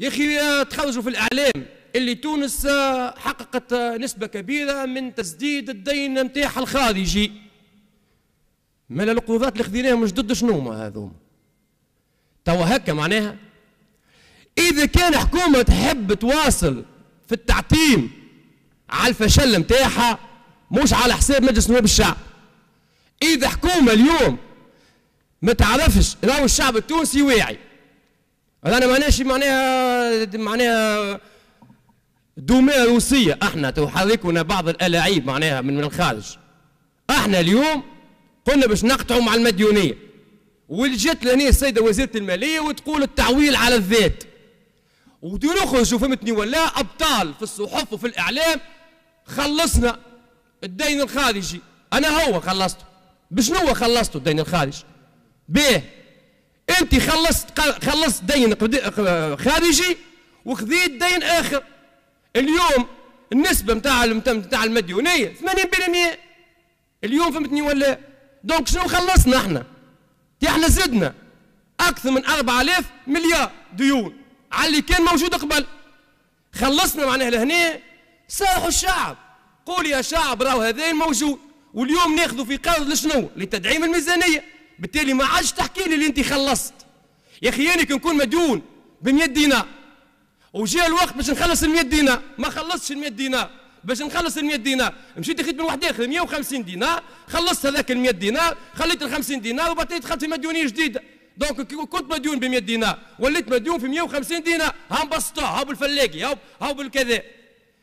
يا أخي تخرجوا في الإعلام اللي تونس حققت نسبة كبيرة من تسديد الدين نتاعها الخارجي. مالا القروضات اللي خذيناهم مش ضد شنو ما هذوما؟ توا هكا معناها إذا كان حكومة تحب تواصل في التعتيم على الفشل نتاعها مش على حساب مجلس نواب الشعب. إذا حكومة اليوم ما تعرفش راهو الشعب التونسي واعي. أنا معناش معناها معناها دومية روسية. إحنا تحركنا بعض الألاعيب معناها من, من الخارج. إحنا اليوم قلنا باش نقطعوا مع المديونية. ولجت لهنا السيدة وزيرة المالية وتقول التعويل على الذات. ونخرجوا فهمتني ولا أبطال في الصحف وفي الإعلام خلصنا الدين الخارجي. أنا هو خلصته. بشنو خلصته الدين الخارجي؟ بيه انت خلصت خلصت دين خارجي وخذيت دين آخر. اليوم النسبة نتاع نتاع المديونية 80% اليوم فهمتني ولا؟ دونك شنو خلصنا إحنا؟ إحنا زدنا أكثر من 4000 مليار ديون. على اللي كان موجود قبل. خلصنا معناها لهنا. صالحوا الشعب. قول يا شعب راهو هذا موجود. واليوم ناخذوا في قرض لشنو؟ لتدعيم الميزانية. بالتالي ما عادش تحكي لي اللي انت خلصت. يا أخي أنا كنكون مديون ب 100 دينار وجاء الوقت باش نخلص ال 100 دينار. ما خلصتش ال 100 دينار. باش نخلص ال 100 دينار. مشيت خديت من واحد اخر 150 دينار. خلصت هذاك ال 100 دينار خليت ال 50 دينار وبعدين دخلت في مديونية جديدة. donc كنت مديون ب 100 دينار وليت مديون في 150 دينار. ها نبسطوه ها بالفلاقي ها بالكذا.